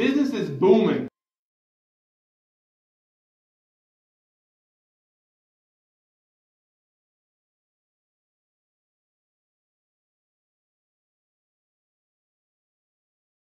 business is booming.